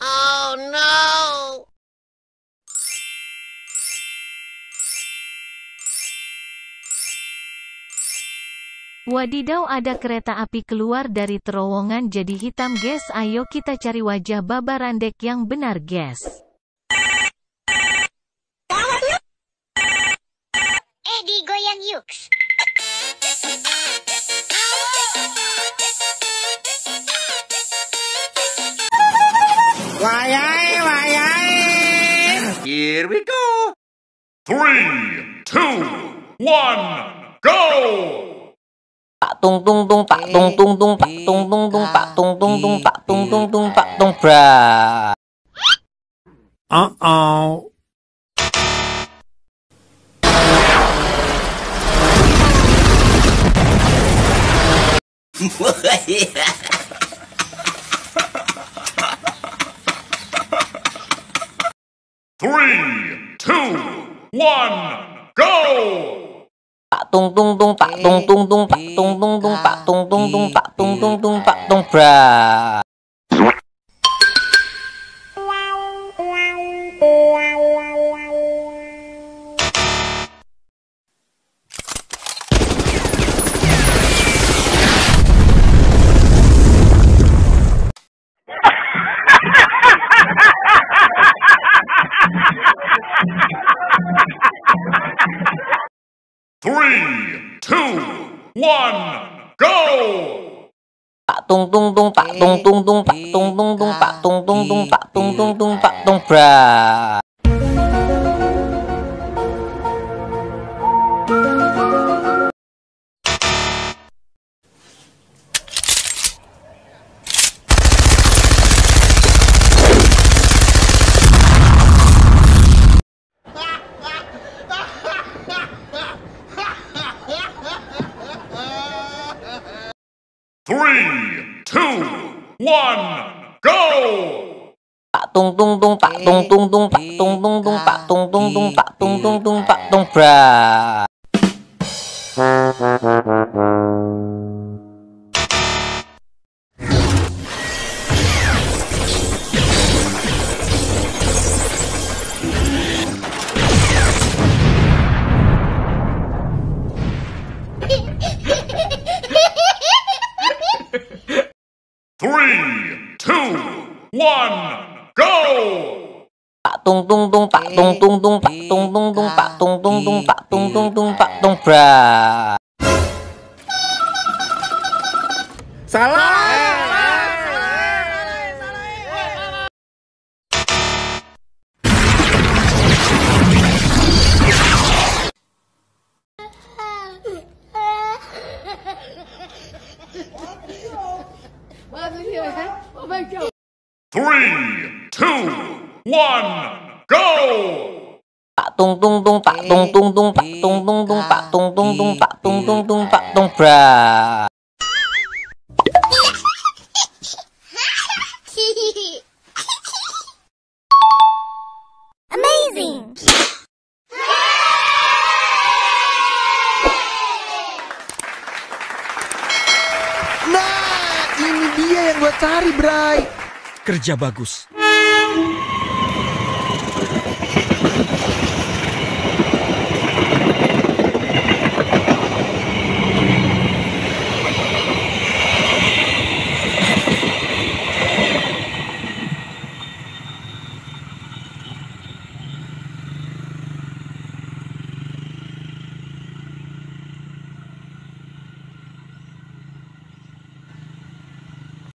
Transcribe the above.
Oh no! Wadidaw ada kereta api keluar dari terowongan jadi hitam guys ayo kita cari wajah Baba Randek yang benar guys. Eh digoyang yuks. Wayai, wayai! Here we go. Three, two, one, go! Tung tung tung pak tung tung tung pak eh, tung tung tung pak eh, tung tung tung pak ah, tung tung tung eh, pak tung bra. Uh-oh. Three, two, one, go! Pak tung tung tung pak tung eh, tung tung pak tung tung tung eh, pak tung tung tung pak eh. tung tung tung pak tung bra. Three, two, one, go! Pak tung tung tung pak tung tung tung pak tung tung tung pak tung tung tung pak tung tung tung pak tung bra. Three, two, one, go! Tung tung tung pak tung tung tung pak tung tung tung pak tung tung tung pak tung tung tung pak tung bra. Three, two, one, go! Bra. Three, two, one, go! Pak tung tung tung pak eh, tung tung tung pak eh, tung tung tung pak tung tung tung pak eh, tung tung tung pak tung bra. Amazing. Nah, ini dia yang gue cari, Bray. Kerja bagus.